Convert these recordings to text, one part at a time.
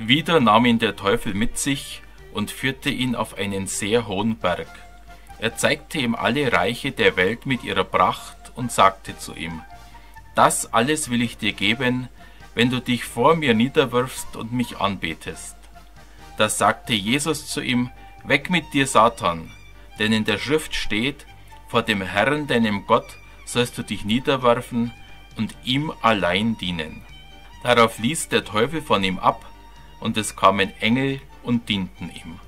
Wieder nahm ihn der Teufel mit sich und führte ihn auf einen sehr hohen Berg. Er zeigte ihm alle Reiche der Welt mit ihrer Pracht und sagte zu ihm, Das alles will ich dir geben, wenn du dich vor mir niederwirfst und mich anbetest. Da sagte Jesus zu ihm, Weg mit dir, Satan, denn in der Schrift steht, vor dem Herrn, deinem Gott, sollst du dich niederwerfen und ihm allein dienen. Darauf ließ der Teufel von ihm ab, und es kamen Engel und dienten ihm.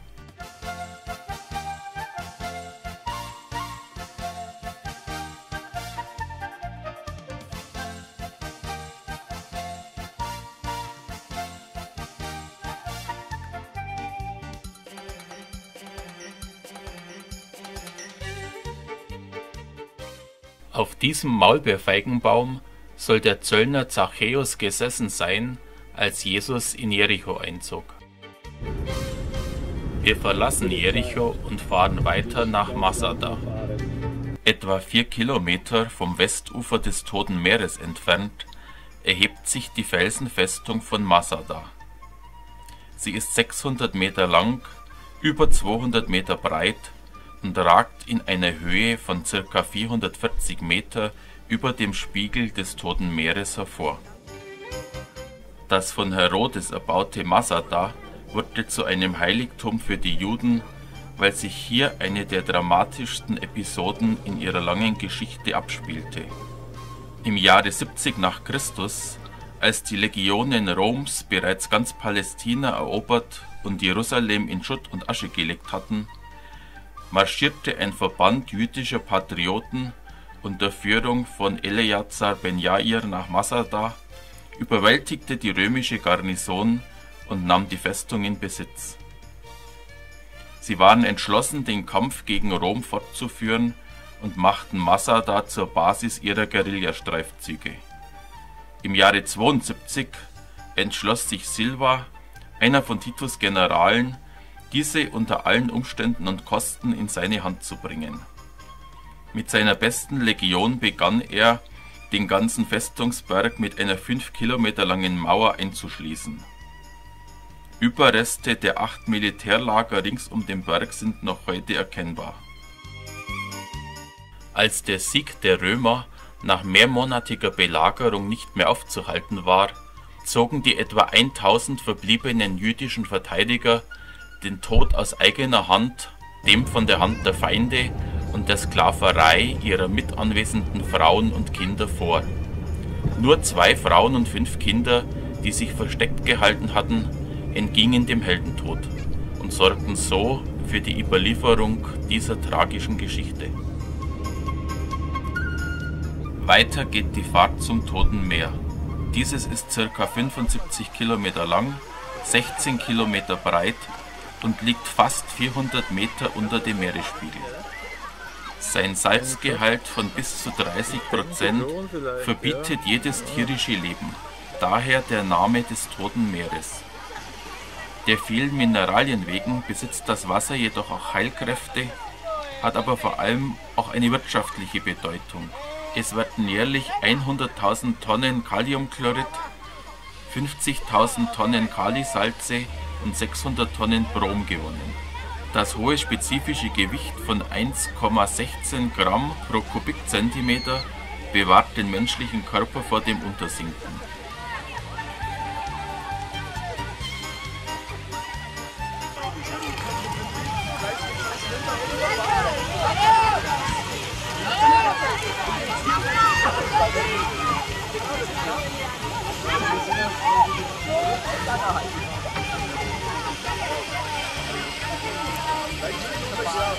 Auf diesem Maulbeerfeigenbaum soll der Zöllner Zachäus gesessen sein, als Jesus in Jericho einzog. Wir verlassen Jericho und fahren weiter nach Masada. Etwa vier Kilometer vom Westufer des Toten Meeres entfernt erhebt sich die Felsenfestung von Masada. Sie ist 600 Meter lang, über 200 Meter breit und ragt in einer Höhe von ca. 440 Meter über dem Spiegel des Toten Meeres hervor. Das von Herodes erbaute Masada wurde zu einem Heiligtum für die Juden, weil sich hier eine der dramatischsten Episoden in ihrer langen Geschichte abspielte. Im Jahre 70 nach Christus, als die Legionen Roms bereits ganz Palästina erobert und Jerusalem in Schutt und Asche gelegt hatten, marschierte ein Verband jüdischer Patrioten unter Führung von Eleazar ben Jair nach Masada, überwältigte die römische Garnison und nahm die Festung in Besitz. Sie waren entschlossen, den Kampf gegen Rom fortzuführen und machten Masada zur Basis ihrer Guerillastreifzüge. Im Jahre 72 entschloss sich Silva, einer von Titus Generalen, diese unter allen Umständen und Kosten in seine Hand zu bringen. Mit seiner besten Legion begann er, den ganzen Festungsberg mit einer fünf Kilometer langen Mauer einzuschließen. Überreste der acht Militärlager rings um den Berg sind noch heute erkennbar. Als der Sieg der Römer nach mehrmonatiger Belagerung nicht mehr aufzuhalten war, zogen die etwa 1000 verbliebenen jüdischen Verteidiger den Tod aus eigener Hand, dem von der Hand der Feinde und der Sklaverei ihrer mitanwesenden Frauen und Kinder vor. Nur zwei Frauen und fünf Kinder, die sich versteckt gehalten hatten, entgingen dem Heldentod und sorgten so für die Überlieferung dieser tragischen Geschichte. Weiter geht die Fahrt zum Toten Meer. Dieses ist ca. 75 Kilometer lang, 16 Kilometer breit und liegt fast 400 Meter unter dem Meeresspiegel. Sein Salzgehalt von bis zu 30 Prozent verbietet jedes tierische Leben, daher der Name des Toten Meeres. Der vielen Mineralien wegen besitzt das Wasser jedoch auch Heilkräfte, hat aber vor allem auch eine wirtschaftliche Bedeutung. Es werden jährlich 100.000 Tonnen Kaliumchlorid, 50.000 Tonnen Kalisalze und 600 Tonnen Brom gewonnen. Das hohe spezifische Gewicht von 1,16 Gramm pro Kubikzentimeter bewahrt den menschlichen Körper vor dem Untersinken.